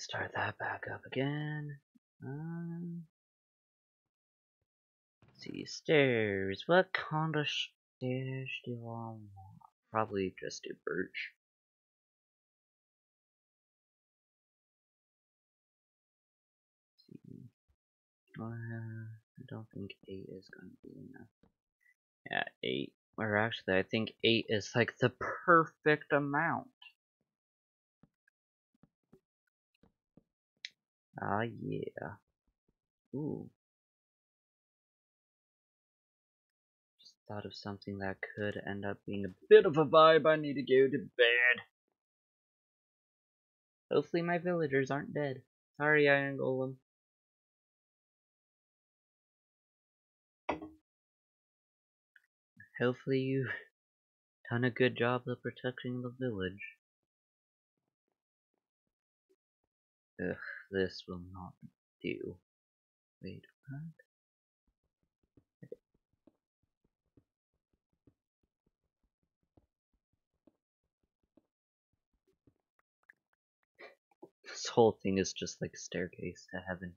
start that back up again. Um, see, stairs. What kind of stairs do I want? Probably just a birch. Uh, I don't think 8 is going to be enough. Yeah, 8. Or actually, I think 8 is like the perfect amount. Ah, yeah. Ooh. Just thought of something that could end up being a bit of a vibe. I need to go to bed. Hopefully my villagers aren't dead. Sorry, Iron Golem. Hopefully you've done a good job of protecting the village. Ugh, this will not do. Wait, what? This whole thing is just like staircase to heaven.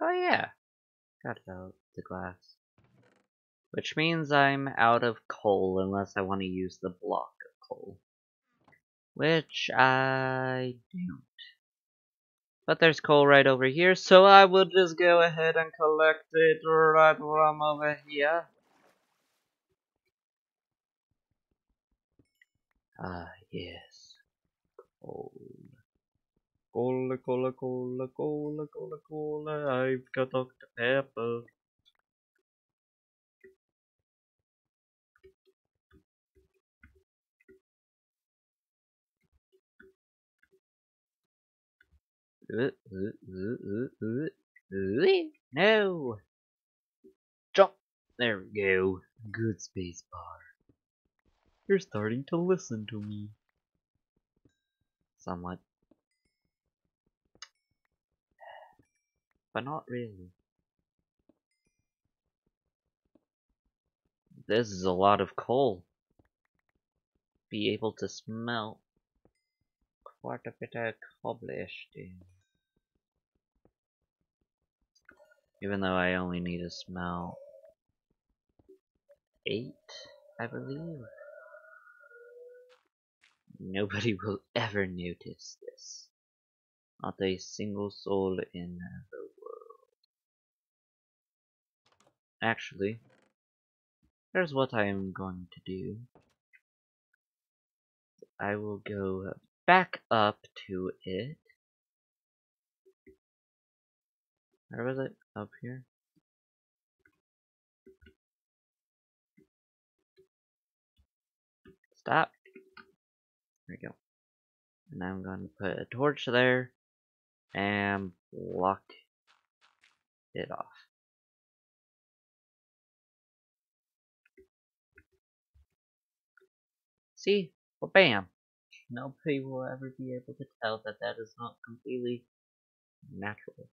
Oh yeah, got out the glass. Which means I'm out of coal unless I want to use the block coal. Which I don't. But there's coal right over here, so I will just go ahead and collect it right from over here. Ah, yes. Coal. Cola, cola, cola, cola, cola, cola, I've got Dr. Pepper. No! Jump! There we go. Good space bar. You're starting to listen to me. Somewhat. But not really. This is a lot of coal. Be able to smell quite a bit of cobblestone. Even though I only need to smell eight, I believe. Nobody will ever notice this. Not a single soul in the world. Actually, here's what I am going to do. I will go back up to it. Where was it? Up here? Stop. There we go. And I'm going to put a torch there and block it off. See? Well, bam! Nobody will ever be able to tell that that is not completely natural.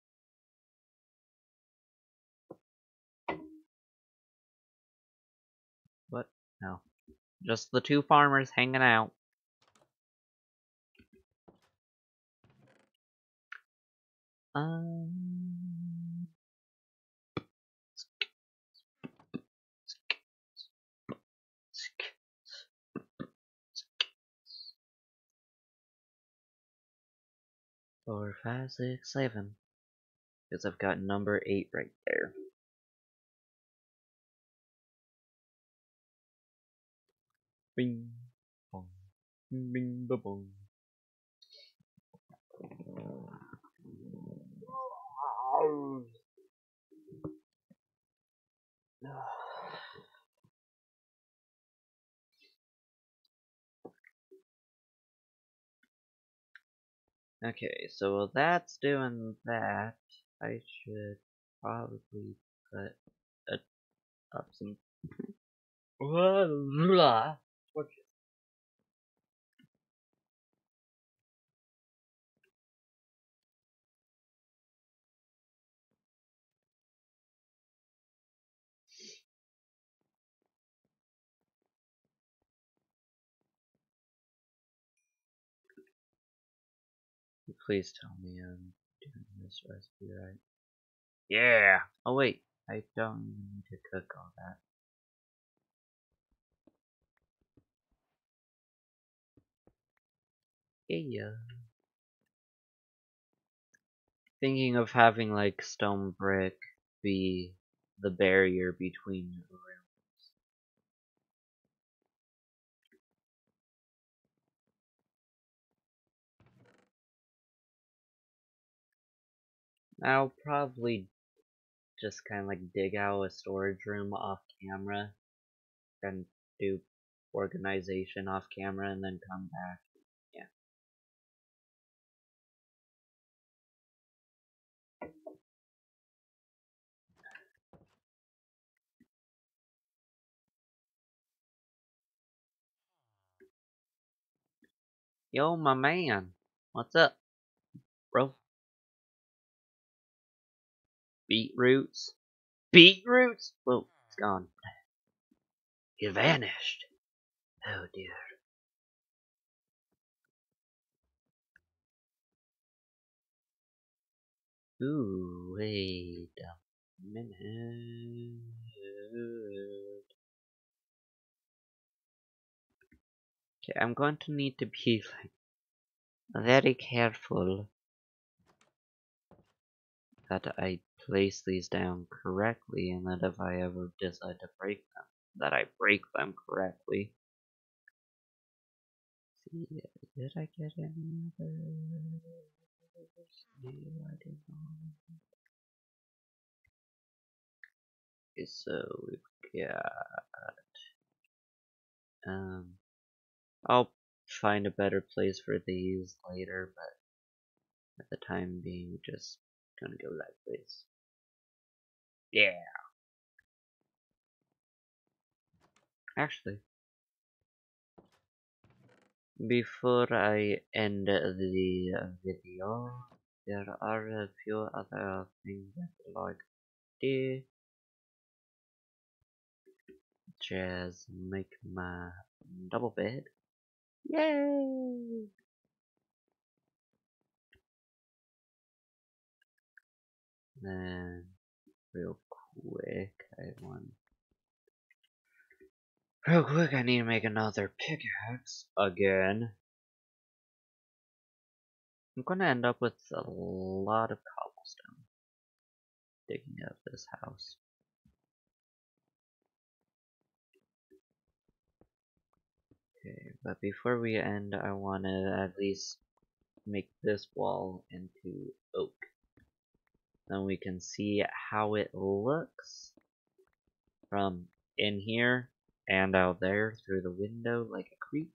No. Just the two farmers hanging out. Um. Four, five, six, seven. Because I've got number eight right there. Bing, bong, bing, ba bong. Okay, so while that's doing that, I should probably put a, up some worship. Please tell me I'm doing this recipe right. Yeah! Oh wait, I don't need to cook all that. Yeah. Uh, thinking of having like stone brick be the barrier between the rooms. I'll probably just kind of like dig out a storage room off camera and do organization off camera and then come back. Yo, my man. What's up, bro? Beetroots? Beetroots? Whoa, it's hmm. gone. He vanished. Oh dear. Ooh, wait a minute. Okay, I'm going to need to be like very careful that I place these down correctly and that if I ever decide to break them, that I break them correctly. Did I get any others? No, I did not. Okay, so we've got um I'll find a better place for these later, but at the time being just gonna go that place. Yeah. Actually, before I end the video, there are a few other things that I like to do. Just make my double bed. Yay! Then, real quick, I want. Real quick, I need to make another pickaxe again. I'm gonna end up with a lot of cobblestone digging up this house. But before we end, I want to at least make this wall into oak. Then we can see how it looks from in here and out there through the window like a creep.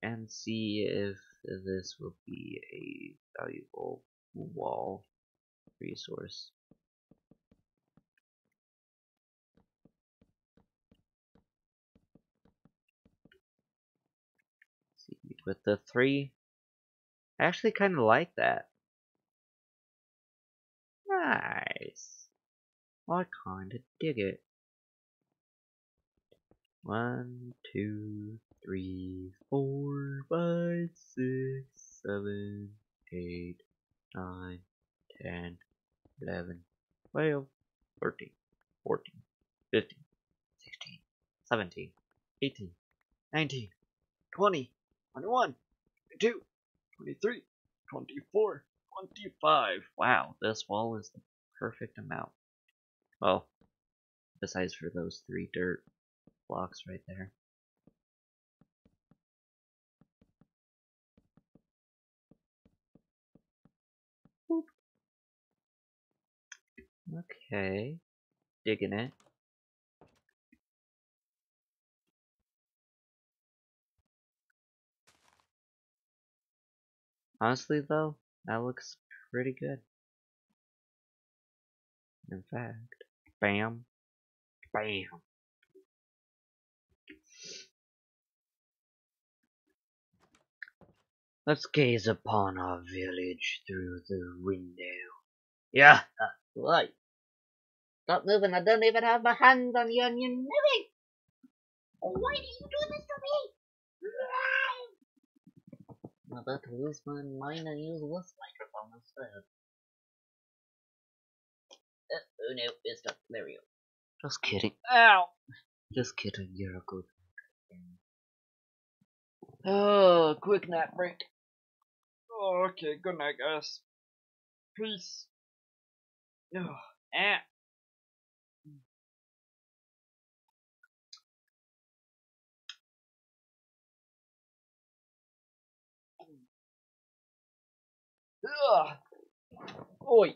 And see if this will be a valuable wall resource. With the three. I actually kind of like that. Nice. I kind of dig it. One, two, three, four, five, six, seven, eight, nine, ten, eleven, twelve, thirteen, fourteen, fifteen, sixteen, seventeen, eighteen, nineteen, twenty. 21, 22, 23, 24, 25. Wow, this wall is the perfect amount. Well, besides for those three dirt blocks right there. Okay, digging it. Honestly though, that looks pretty good. In fact, bam, bam. Let's gaze upon our village through the window. Yeah, right. Stop moving, I don't even have my hands on you and you're moving! Why do you do this to me? I'm about to lose my mind and use this microphone instead. Uh, oh no, it's not Mario. Just kidding. Ow! Just kidding, you're a good Oh, quick nap break. Oh, okay, good night, guys. Peace. Oh, ah. Ugh. Oi.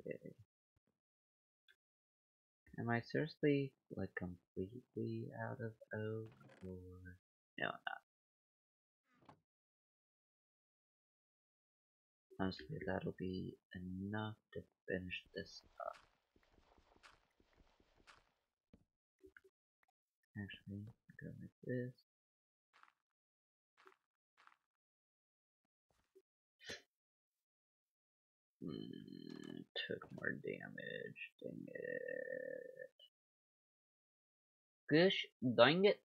Okay. Am I seriously, like, completely out of oak, or... No, I'm not. Honestly, that'll be enough to finish this up. Actually, go like this. Mm, took more damage. Dang it. Gosh, dang it.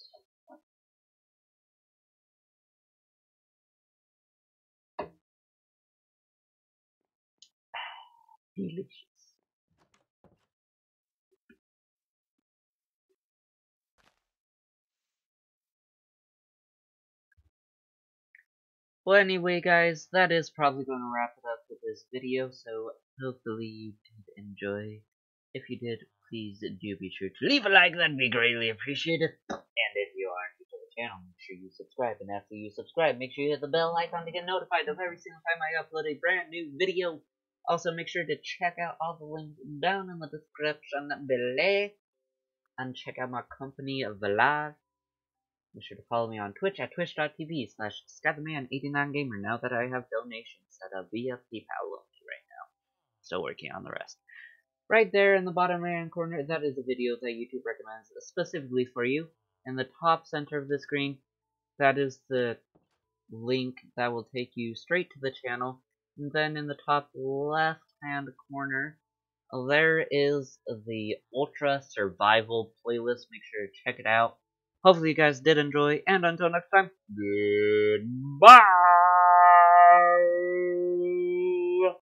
Delicious. Well, anyway, guys, that is probably going to wrap it up for this video, so hopefully you did enjoy. If you did, please do be sure to leave a like, that'd be greatly appreciated. And if you are new to the channel, make sure you subscribe, and after you subscribe, make sure you hit the bell icon to get notified of every single time I upload a brand new video. Also, make sure to check out all the links down in the description below, and check out my company, Valar. Be sure to follow me on Twitch at twitch.tv slash skytheman89gamer now that I have donations set up via PayPal only right now. Still working on the rest. Right there in the bottom right hand corner, that is a video that YouTube recommends specifically for you. In the top center of the screen, that is the link that will take you straight to the channel. And then in the top left hand corner, there is the Ultra Survival playlist. Make sure to check it out. Hopefully you guys did enjoy, and until next time, goodbye!